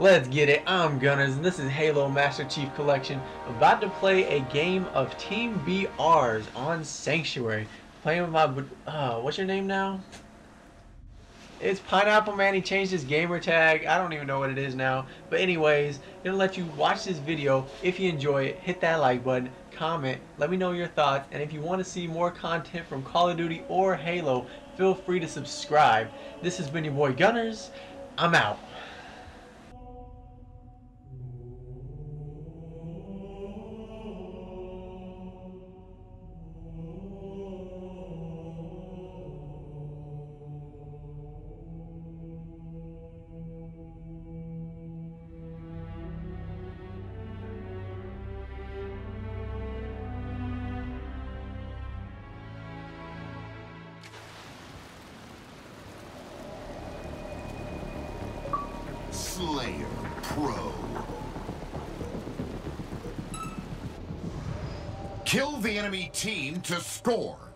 Let's get it. I'm Gunners, and this is Halo Master Chief Collection. About to play a game of Team BRs on Sanctuary. Playing with my, uh, what's your name now? It's Pineapple Man. He changed his gamer tag. I don't even know what it is now. But anyways, gonna let you watch this video. If you enjoy it, hit that like button, comment, let me know your thoughts, and if you want to see more content from Call of Duty or Halo, feel free to subscribe. This has been your boy Gunners. I'm out. Kill the enemy team to score.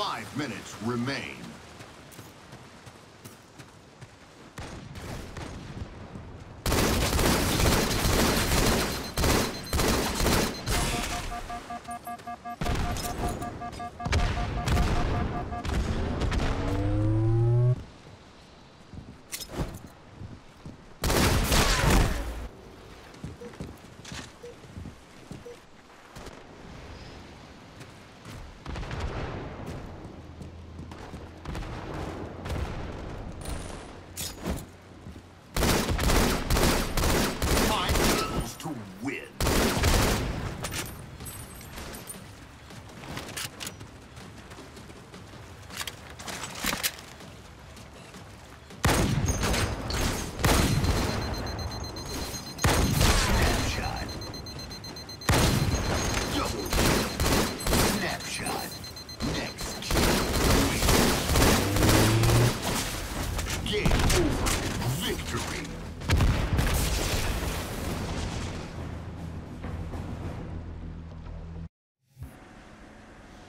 Five minutes remain.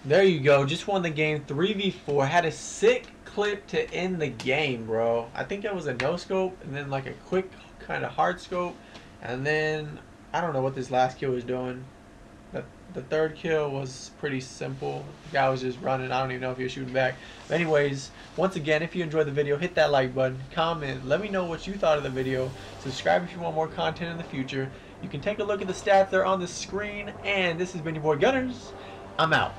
There you go. Just won the game 3v4. Had a sick clip to end the game, bro. I think it was a no scope and then like a quick kind of hard scope. And then I don't know what this last kill was doing. The, the third kill was pretty simple. The guy was just running. I don't even know if he was shooting back. But anyways, once again, if you enjoyed the video, hit that like button, comment, let me know what you thought of the video. Subscribe if you want more content in the future. You can take a look at the stats there on the screen. And this has been your boy Gunners. I'm out.